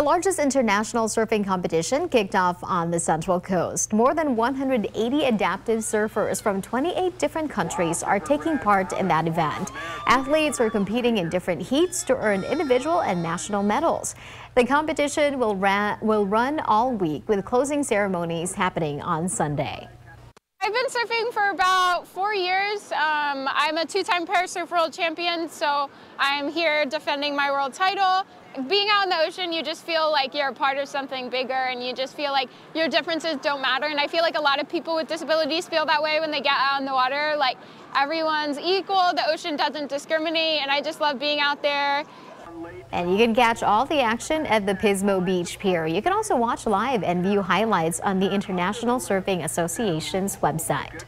The largest international surfing competition kicked off on the Central Coast. More than 180 adaptive surfers from 28 different countries are taking part in that event. Athletes are competing in different heats to earn individual and national medals. The competition will, will run all week with closing ceremonies happening on Sunday. I've been surfing for about four years. Um, I'm a two-time Parasurf World Champion, so I'm here defending my world title. Being out in the ocean, you just feel like you're a part of something bigger and you just feel like your differences don't matter. And I feel like a lot of people with disabilities feel that way when they get out in the water. Like everyone's equal, the ocean doesn't discriminate, and I just love being out there and you can catch all the action at the Pismo Beach Pier. You can also watch live and view highlights on the International Surfing Association's website.